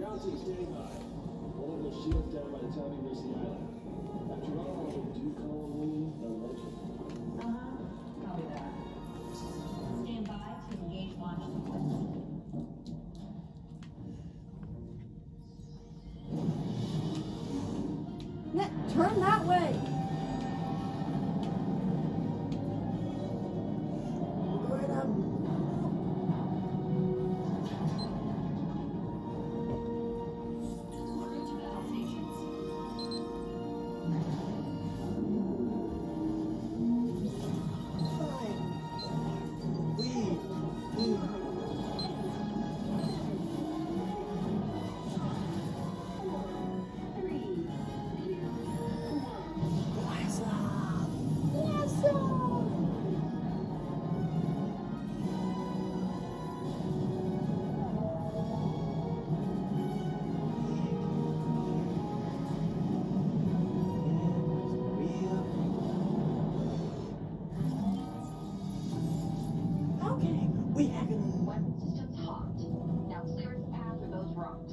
Ground team standing by. One will shield down by the time you reach the island. After all, do you call me a legend? Uh-huh. Copy that. Stand by to engage launch sequence. Turn that way. We haven't. Weapon systems hot. Now clear the path for those rocks.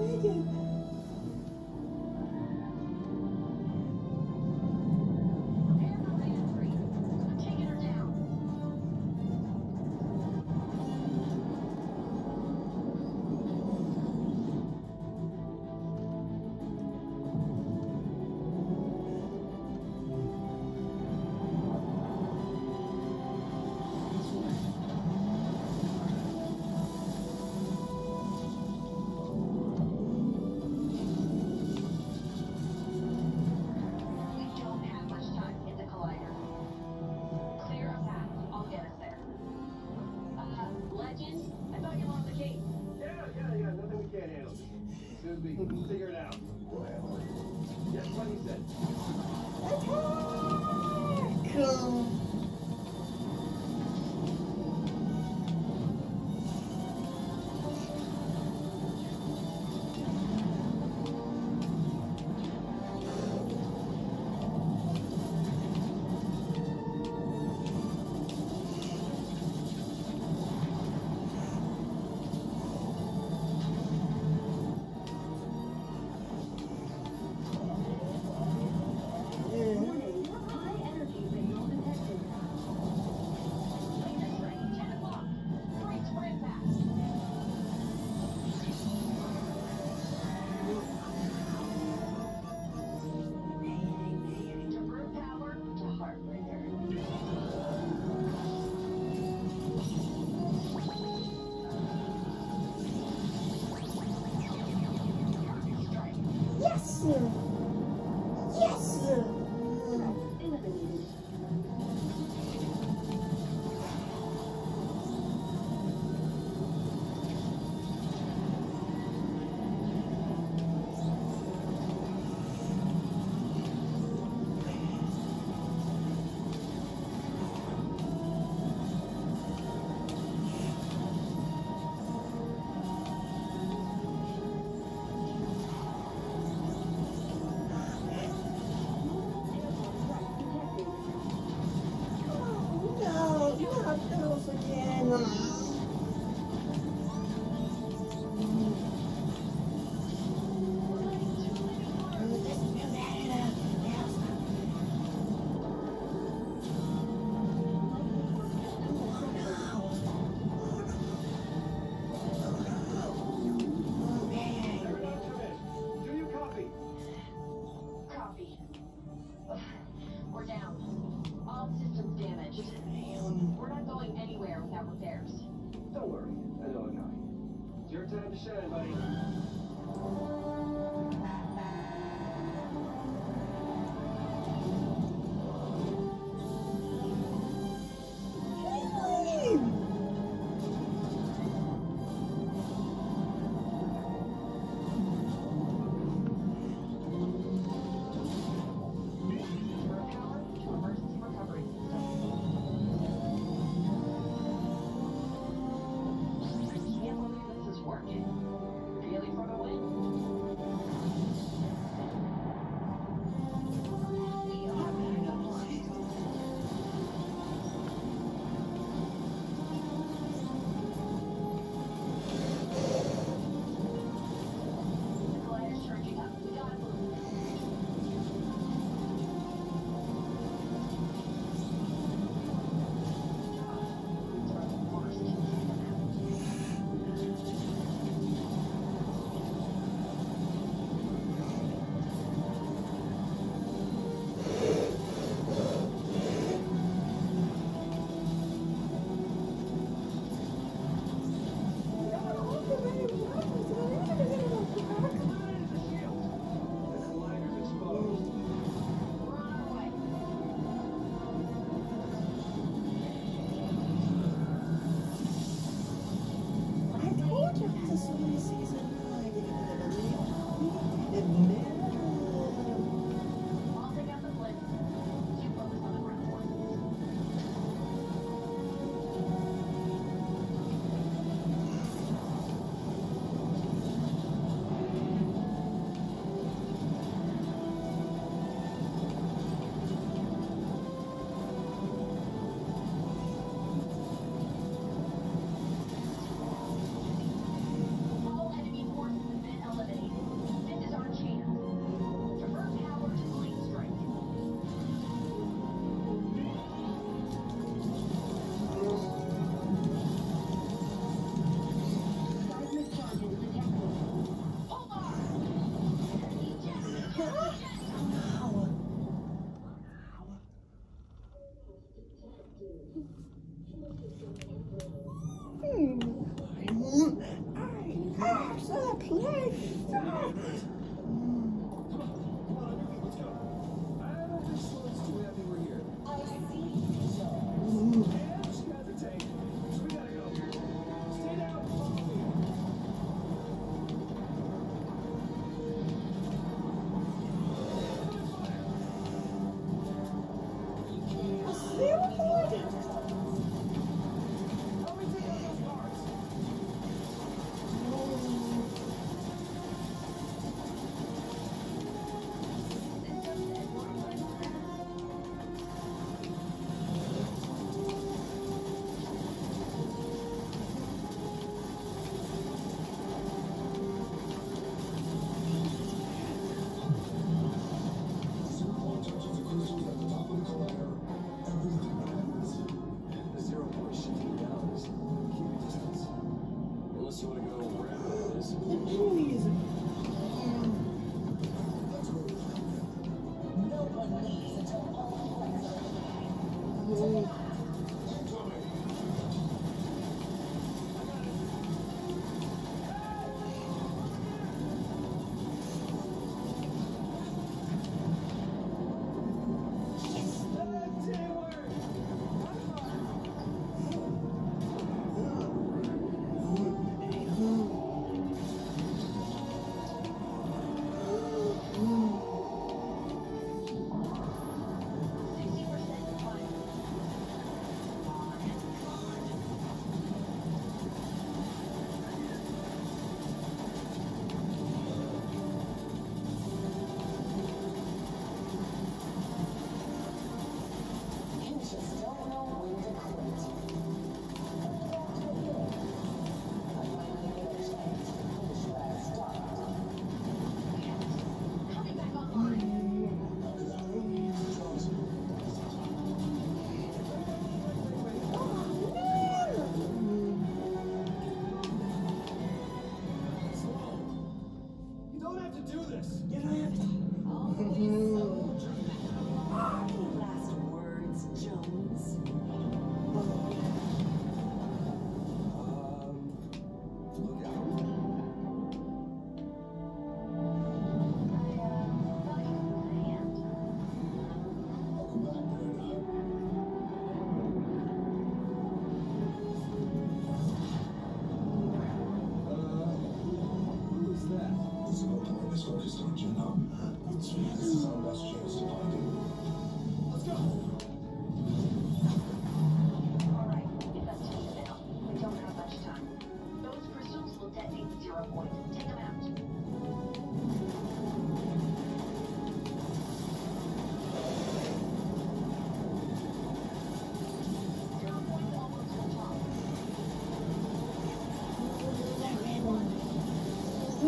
Whoa. Yeah, yeah, yeah. Nothing we can't handle. As soon as we figure it out. Just what he said.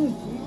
一集。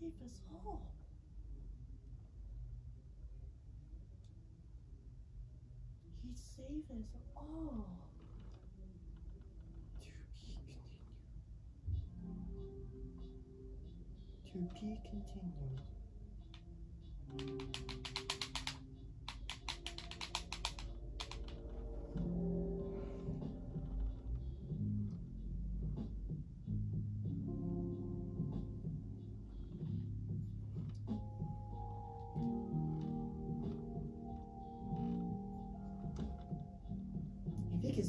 save us all. He'd save us all. To be continued. To be continued.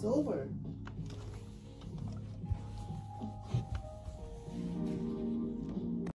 over.